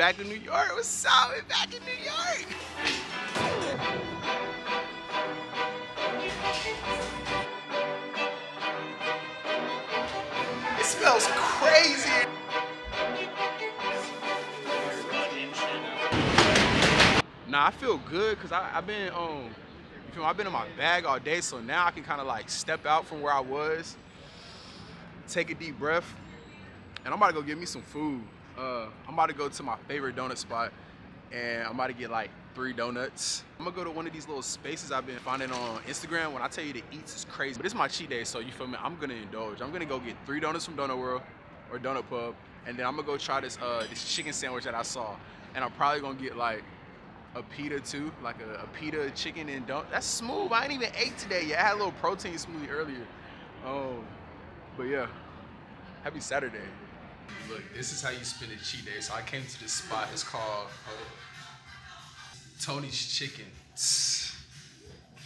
back to New York. What's up? We back in New York. It smells crazy. Nah, I feel good because I've been um, you feel me? I've been in my bag all day, so now I can kind of like step out from where I was, take a deep breath, and I'm about to go get me some food. Uh, I'm about to go to my favorite donut spot, and I'm about to get like three donuts. I'm gonna go to one of these little spaces I've been finding on Instagram. When I tell you the eats is crazy, but it's my cheat day, so you feel me? I'm gonna indulge. I'm gonna go get three donuts from Donut World or Donut Pub, and then I'm gonna go try this uh, this chicken sandwich that I saw, and I'm probably gonna get like a pita too, like a, a pita chicken and don't. That's smooth. I ain't even ate today yet. I had a little protein smoothie earlier. Oh, but yeah. Happy Saturday. Look, this is how you spend a cheat day. So I came to this spot. It's called Tony's Chicken.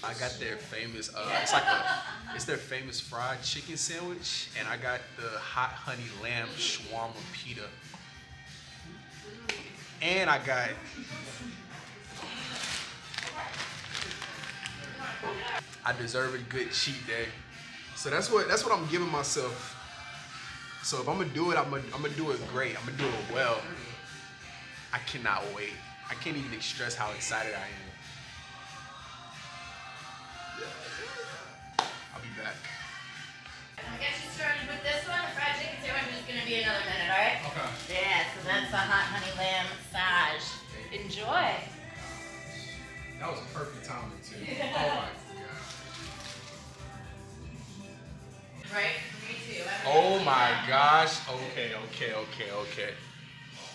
I got their famous. Uh, it's like a, it's their famous fried chicken sandwich, and I got the hot honey lamb shawarma pita, and I got I deserve a good cheat day. So that's what that's what I'm giving myself. So if I'm gonna do it, I'm gonna, I'm gonna do it great. I'm gonna do it well. I cannot wait. I can't even express how excited I am. I'll be back. I'll get you started with this one. The fried chicken sandwich is gonna be another minute, alright? Okay. Yeah, so that's the hot honey lamb massage. Enjoy. That was perfect timing too. Oh my god. Right? Me too. I'm Oh my gosh. Okay, okay, okay, okay.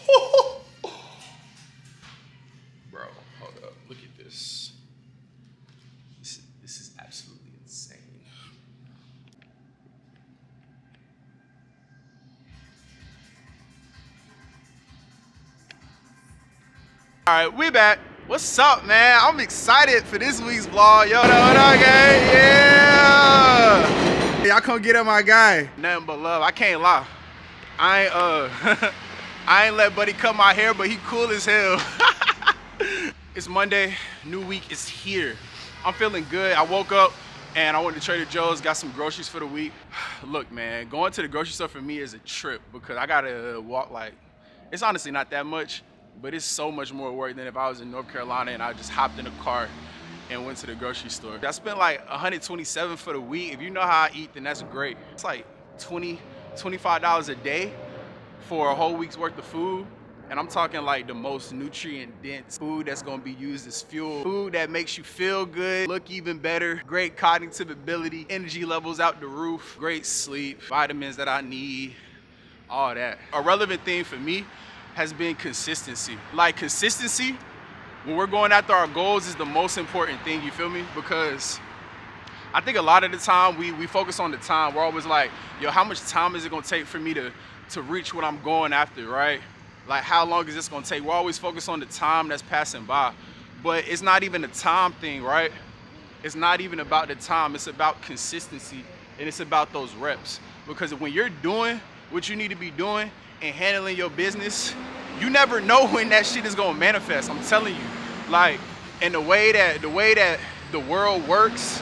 Bro, hold up. Look at this. This is, this is absolutely insane. All right, we back. What's up, man? I'm excited for this week's vlog. Yo, what up, gang? Yeah. Y'all come get at my guy. Nothing but love. I can't lie. I ain't uh I ain't let buddy cut my hair, but he cool as hell. it's Monday, new week is here. I'm feeling good. I woke up and I went to Trader Joe's, got some groceries for the week. Look, man, going to the grocery store for me is a trip because I gotta walk like it's honestly not that much, but it's so much more work than if I was in North Carolina and I just hopped in a car and went to the grocery store. I spent like 127 for the week. If you know how I eat, then that's great. It's like 20, $25 a day for a whole week's worth of food. And I'm talking like the most nutrient dense food that's gonna be used as fuel. Food that makes you feel good, look even better, great cognitive ability, energy levels out the roof, great sleep, vitamins that I need, all that. A relevant thing for me has been consistency. Like consistency, when we're going after our goals is the most important thing, you feel me? Because I think a lot of the time we, we focus on the time. We're always like, yo, how much time is it gonna take for me to, to reach what I'm going after, right? Like how long is this gonna take? We're always focused on the time that's passing by. But it's not even a time thing, right? It's not even about the time, it's about consistency and it's about those reps. Because when you're doing what you need to be doing and handling your business, you never know when that shit is gonna manifest. I'm telling you. Like, and the way that the way that the world works,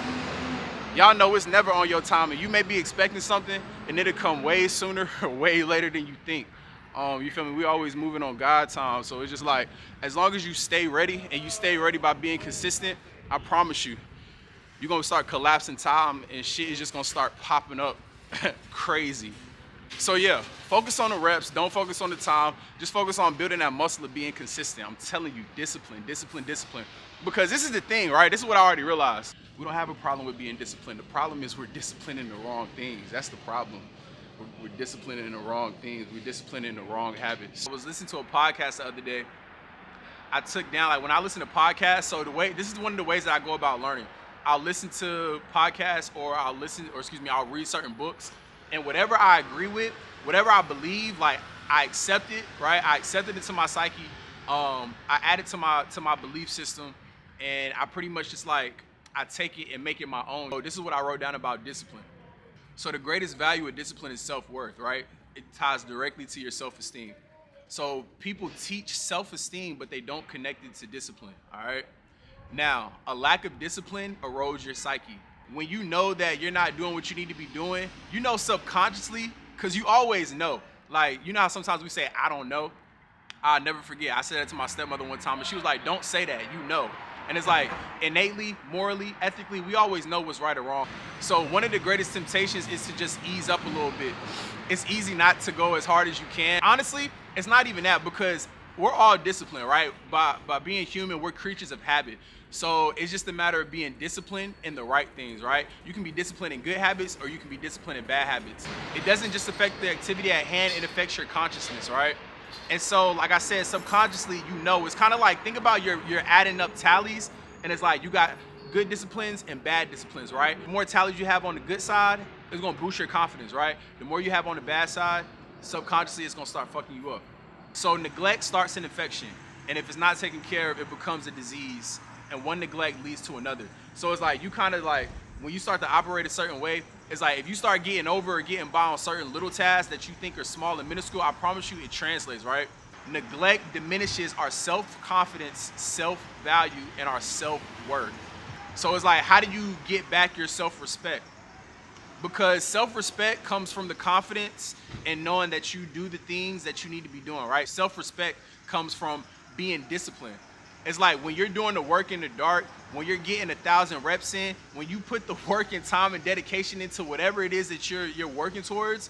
y'all know it's never on your time. And you may be expecting something and it'll come way sooner or way later than you think. Um, you feel me? We always moving on God time. So it's just like, as long as you stay ready and you stay ready by being consistent, I promise you, you're gonna start collapsing time and shit is just gonna start popping up crazy. So yeah, focus on the reps, don't focus on the time, just focus on building that muscle of being consistent. I'm telling you, discipline, discipline, discipline. Because this is the thing, right? This is what I already realized. We don't have a problem with being disciplined. The problem is we're disciplining the wrong things. That's the problem. We're, we're disciplining the wrong things. We're disciplining the wrong habits. I was listening to a podcast the other day. I took down like when I listen to podcasts. So the way this is one of the ways that I go about learning. I'll listen to podcasts or I'll listen or excuse me, I'll read certain books, and whatever I agree with, whatever I believe, like I accept it, right? I accepted it to my psyche. Um, I add it to my to my belief system, and I pretty much just like I take it and make it my own. So this is what I wrote down about discipline. So the greatest value of discipline is self-worth, right? It ties directly to your self-esteem. So people teach self-esteem, but they don't connect it to discipline. All right. Now, a lack of discipline erodes your psyche. When you know that you're not doing what you need to be doing, you know subconsciously, because you always know. Like, you know how sometimes we say, I don't know? I'll never forget. I said that to my stepmother one time, and she was like, Don't say that. You know. And it's like innately, morally, ethically, we always know what's right or wrong. So one of the greatest temptations is to just ease up a little bit. It's easy not to go as hard as you can. Honestly, it's not even that because we're all disciplined, right? By by being human, we're creatures of habit. So it's just a matter of being disciplined in the right things, right? You can be disciplined in good habits or you can be disciplined in bad habits. It doesn't just affect the activity at hand, it affects your consciousness, right? And so, like I said, subconsciously, you know, it's kind of like think about your you're adding up tallies, and it's like you got good disciplines and bad disciplines, right? The more tallies you have on the good side, it's gonna boost your confidence, right? The more you have on the bad side, subconsciously, it's gonna start fucking you up. So neglect starts an infection, and if it's not taken care of, it becomes a disease, and one neglect leads to another. So it's like you kind of like when you start to operate a certain way, it's like if you start getting over or getting by on certain little tasks that you think are small and minuscule, I promise you it translates, right? Neglect diminishes our self-confidence, self-value, and our self-worth. So it's like, how do you get back your self-respect? Because self-respect comes from the confidence and knowing that you do the things that you need to be doing, right? Self-respect comes from being disciplined. It's like when you're doing the work in the dark, when you're getting a thousand reps in, when you put the work and time and dedication into whatever it is that you're you're working towards,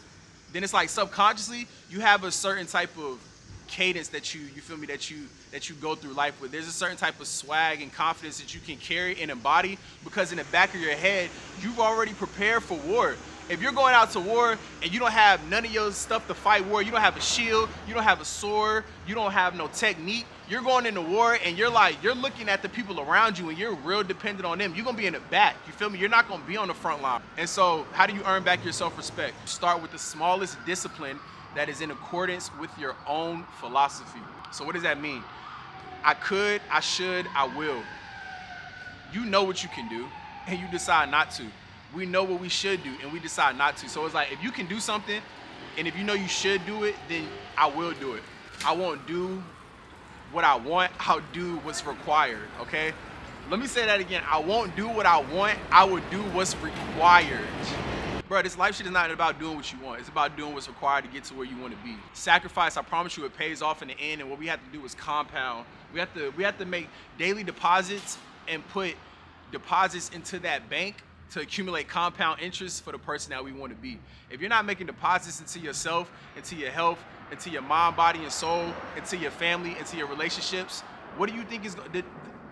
then it's like subconsciously you have a certain type of cadence that you you feel me that you that you go through life with. There's a certain type of swag and confidence that you can carry and embody because in the back of your head you've already prepared for war. If you're going out to war and you don't have none of your stuff to fight war, you don't have a shield, you don't have a sword, you don't have no technique, you're going into war and you're like, you're looking at the people around you and you're real dependent on them. You're gonna be in the back. You feel me? You're not gonna be on the front line. And so, how do you earn back your self respect? Start with the smallest discipline that is in accordance with your own philosophy. So, what does that mean? I could, I should, I will. You know what you can do and you decide not to we know what we should do and we decide not to. So it's like if you can do something and if you know you should do it, then I will do it. I won't do what I want, I'll do what's required, okay? Let me say that again. I won't do what I want, I will do what's required. Bro, this life shit is not about doing what you want. It's about doing what's required to get to where you want to be. Sacrifice, I promise you, it pays off in the end. And what we have to do is compound. We have to we have to make daily deposits and put deposits into that bank to accumulate compound interest for the person that we want to be. If you're not making deposits into yourself, into your health, into your mind, body, and soul, into your family, into your relationships, what do you think is the,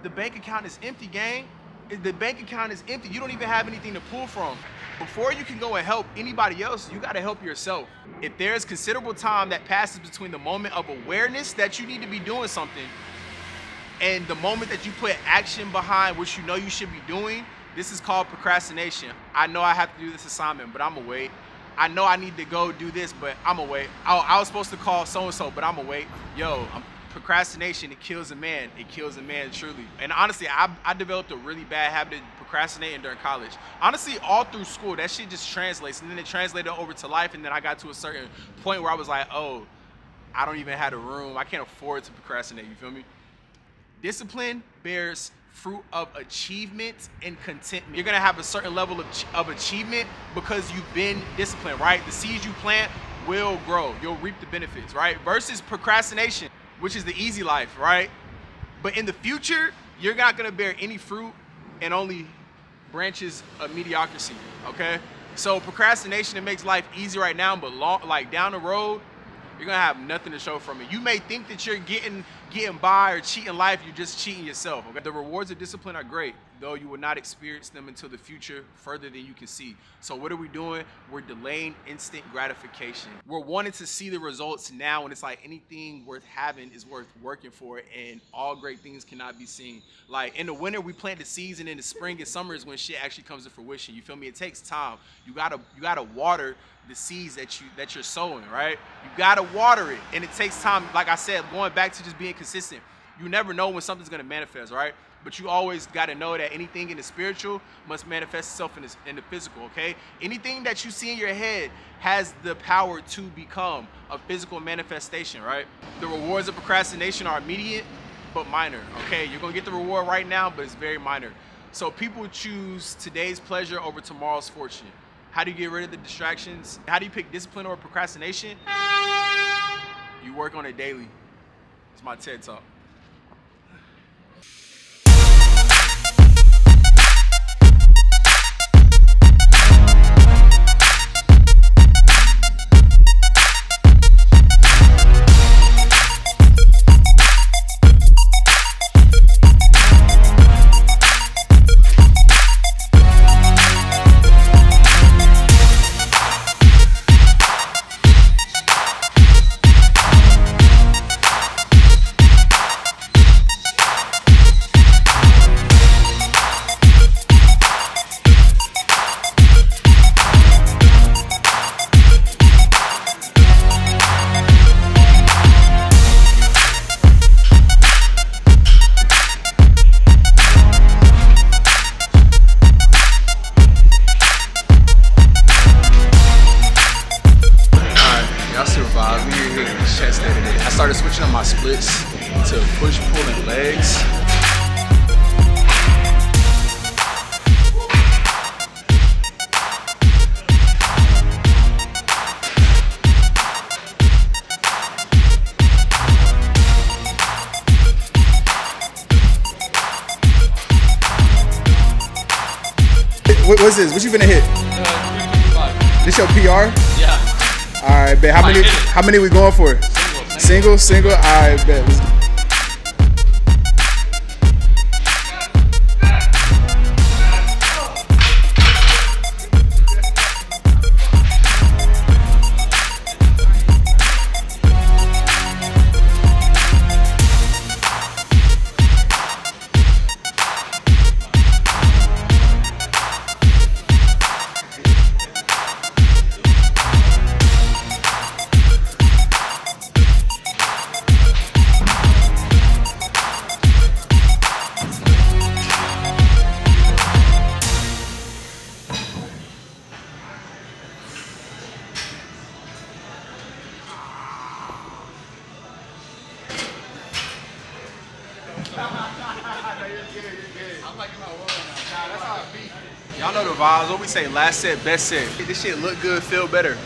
the bank account is empty, gang? The bank account is empty. You don't even have anything to pull from. Before you can go and help anybody else, you got to help yourself. If there's considerable time that passes between the moment of awareness that you need to be doing something and the moment that you put action behind what you know you should be doing, this is called procrastination. I know I have to do this assignment, but I'm gonna wait. I know I need to go do this, but I'm wait. I, I was supposed to call so and so, but I'm wait. Yo, I'm, procrastination it kills a man. It kills a man truly. And honestly, I, I developed a really bad habit of procrastinating during college. Honestly, all through school, that shit just translates, and then it translated over to life. And then I got to a certain point where I was like, oh, I don't even have a room. I can't afford to procrastinate. You feel me? Discipline bears fruit of achievement and contentment. You're gonna have a certain level of, of achievement because you've been disciplined, right? The seeds you plant will grow. You'll reap the benefits, right? Versus procrastination, which is the easy life, right? But in the future, you're not gonna bear any fruit and only branches of mediocrity, okay? So procrastination, it makes life easy right now, but long, like down the road, you're gonna have nothing to show from it. You may think that you're getting getting by or cheating life, you're just cheating yourself. Okay? The rewards of discipline are great, though you will not experience them until the future further than you can see. So what are we doing? We're delaying instant gratification. We're wanting to see the results now, and it's like anything worth having is worth working for, and all great things cannot be seen. Like in the winter, we plant the seeds, and in the spring and summer is when shit actually comes to fruition. You feel me? It takes time. You gotta you gotta water the seeds that you that you're sowing, right? You gotta water it, and it takes time. Like I said, going back to just being consistent. you never know when something's gonna manifest, right? But you always got to know that anything in the spiritual must manifest itself in the, in the physical, okay? Anything that you see in your head has the power to become a physical manifestation, right? The rewards of procrastination are immediate but minor, okay? You're gonna get the reward right now, but it's very minor. So people choose today's pleasure over tomorrow's fortune. How do you get rid of the distractions? How do you pick discipline over procrastination? You work on it daily. My TED talk. What, what's this? What you finna hit? This your PR? Yeah. All right, bet. How many? How many we going for? Single, single. All right, bet. Let's Y'all know the vibes. What we say, last set, best set. This shit look good, feel better.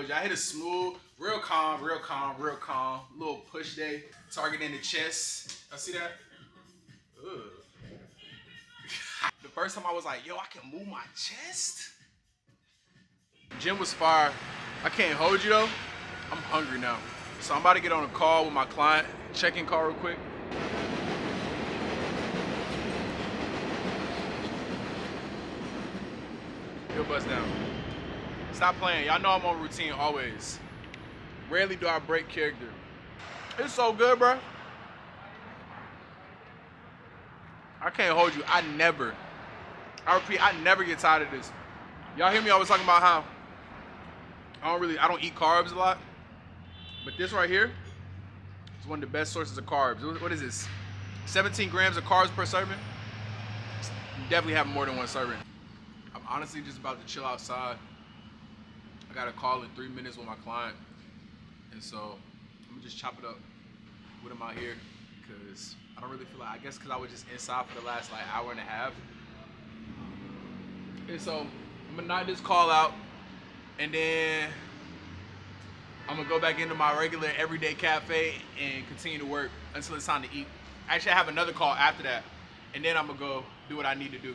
You. I hit a smooth, real calm, real calm, real calm. Little push day, targeting the chest. I see that. The first time I was like, yo, I can move my chest. Gym was fire. I can't hold you though. I'm hungry now. So I'm about to get on a call with my client. Check-in call real quick. Yo, buzz down. Stop playing. Y'all know I'm on routine always. Rarely do I break character. It's so good, bro. I can't hold you. I never. I repeat, I never get tired of this. Y'all hear me always talking about how I don't really, I don't eat carbs a lot. But this right here is one of the best sources of carbs. What- is this? 17 grams of carbs per serving? You definitely have more than one serving. I'm honestly just about to chill outside. I got a call in three minutes with my client. And so I'm gonna just chop it up. with him out here because I don't really feel like I guess because I was just inside for the last like hour and a half. And so I'm gonna knock this call out, and then I'm gonna go back into my regular everyday cafe and continue to work until it's time to eat. Actually, I have another call after that, and then I'm gonna go do what I need to do.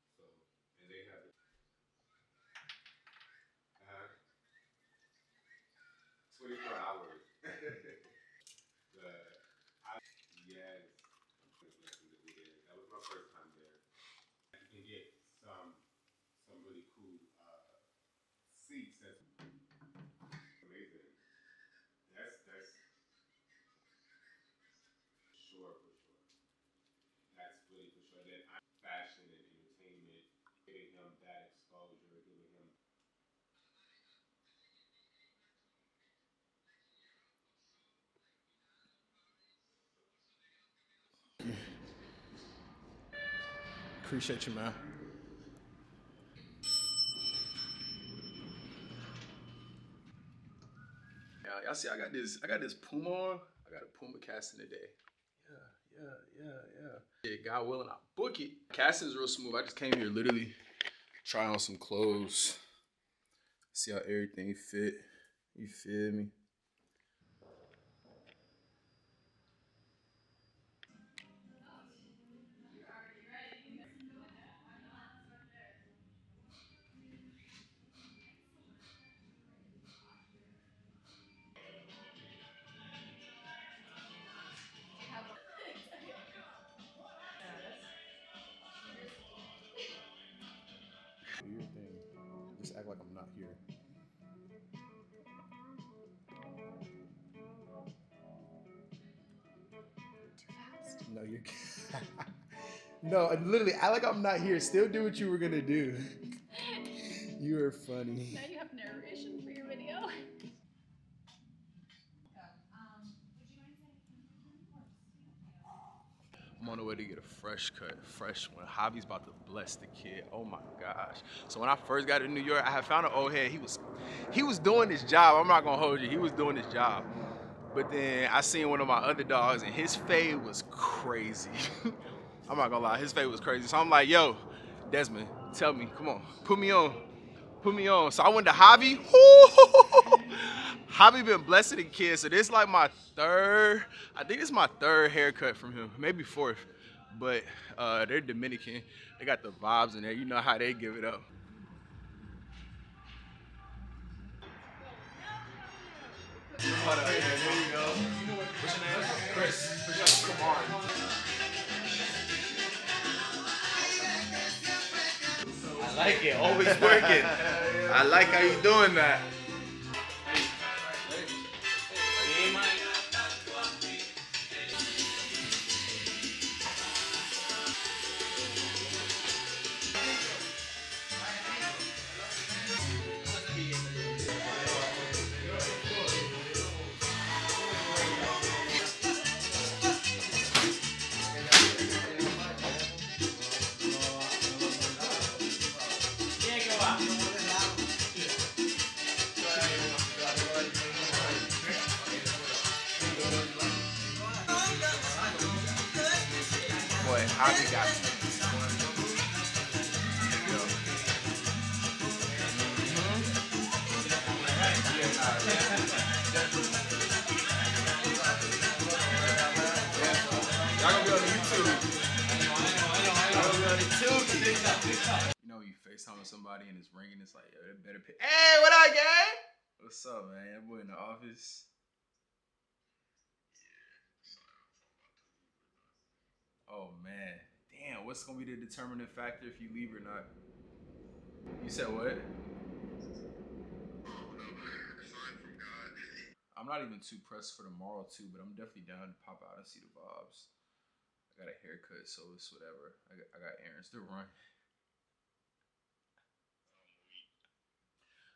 Twenty-four hours. the, I, yes, that was my first time there. You can get some, some really cool, uh, seats. That's amazing. That's, that's, sure, for sure. That's really for sure. Then I, fashion and entertainment, getting him that exposure, giving him Appreciate you, man. Yeah, y'all see, I got this. I got this Puma. I got a Puma casting today. Yeah, yeah, yeah, yeah. Yeah, God willing, I book it. Casting is real smooth. I just came here literally try on some clothes, see how everything fit. You feel me? No, literally, act like I'm not here. Still do what you were gonna do. You are funny. Now you have narration for your video. I'm on the way to get a fresh cut, fresh one. Javi's about to bless the kid. Oh my gosh. So when I first got to New York, I had found an old head. He was he was doing his job. I'm not gonna hold you. He was doing his job. But then I seen one of my other dogs and his fade was crazy. I'm not gonna lie, his fade was crazy. So I'm like, yo, Desmond, tell me, come on, put me on. Put me on. So I went to Javi. Javi been blessing the kid. So this is like my third, I think it's my third haircut from him, maybe fourth. But uh, they're Dominican. They got the vibes in there. You know how they give it up. Hold up, there you go. What's your name? Chris, come on. Like it. Always working. I like how you're doing that. Boy, Javi got me. Y'all gonna be on YouTube. Y'all gonna be on YouTube. You know, you FaceTime with somebody and it's like, yo, better pay. Hey, what up, gang? What's up, man? That boy in the office. Oh man, damn! What's gonna be the determining factor if you leave or not? You said what? I'm not even too pressed for tomorrow too, but I'm definitely down to pop out and see the vibes. I got a haircut, so it's whatever. I got, I got errands to run.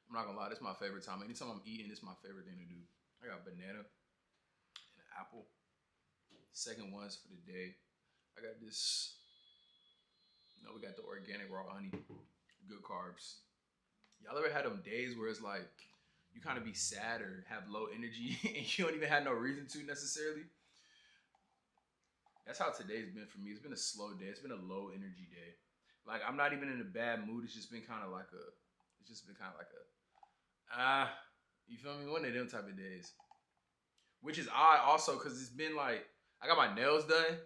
I'm not gonna lie, this is my favorite time. Anytime I'm eating, it's my favorite thing to do. I got banana and an apple. Second ones for the day. I got this. You know, we got the organic raw honey, good carbs. Y'all ever had them days where it's like you kind of be sad or have low energy and you don't even have no reason to necessarily? That's how today's been for me. It's been a slow day. It's been a low energy day. Like I'm not even in a bad mood. It's just been kind of like a. It's just been kind of like a. Ah, you feel me? One of them type of days. Which is odd also because it's been like I got my nails done.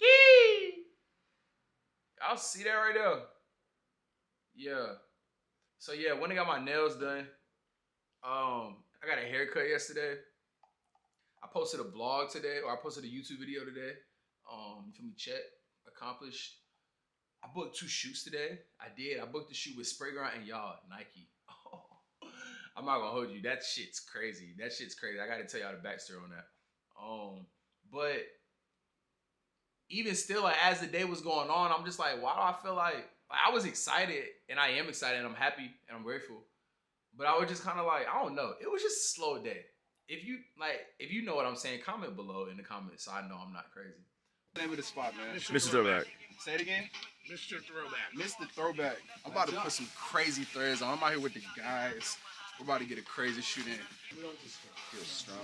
Yee! Y'all see that right there? Yeah. So yeah, when I got my nails done, um, I got a haircut yesterday. I posted a blog today, or I posted a YouTube video today. Um, you feel me? Check accomplished. I booked two shoots today. I did. I booked the shoot with Sprayground and y'all Nike. I'm not gonna hold you. That shit's crazy. That shit's crazy. I gotta tell y'all the backstory on that. Um, but even still, like as the day was going on, I'm just like, why do I feel like, like I was excited and I am excited and I'm happy and I'm grateful. But I was just kind of like, I don't know. It was just a slow day. If you like, if you know what I'm saying, comment below in the comments so I know I'm not crazy. Name of the spot, man. Mr. Throwback. Say it again. Mr. Throwback. Mr. Throwback. I'm about to put some crazy threads on. I'm out here with the guys. We're about to get a crazy shoot in. Feel strong.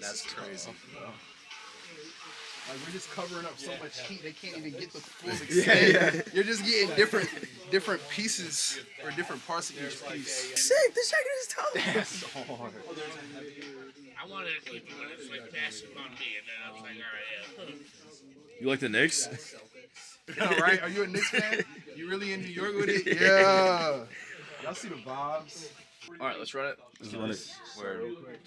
That's crazy. Like we're just covering up so much heat, they can't even get the full extent. Yeah, You're just getting different, different pieces or different parts of each piece. Sick, the shaking is tough. That's hard. I wanted to keep it when it's like passing on me, and then I was like, all right, yeah. You like the Knicks? All right, are you a Knicks fan? You really in New York with it? Yeah. Y'all see the vibes? All right, let's run it. Let's run it. Word.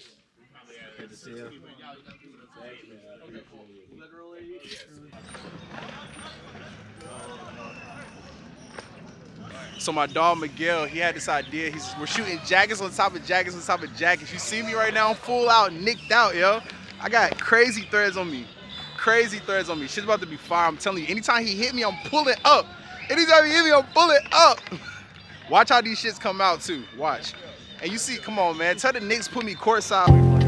So my dog Miguel, he had this idea. He's we're shooting jackets on top of jackets on top of jackets. You see me right now, I'm full out, nicked out, yo. I got crazy threads on me. Crazy threads on me. Shit's about to be fire. I'm telling you, anytime he hit me, I'm pulling up. Anytime he hit me, I'm pulling up. Watch how these shits come out too. Watch. And you see, come on, man. Tell the Knicks put me courtside.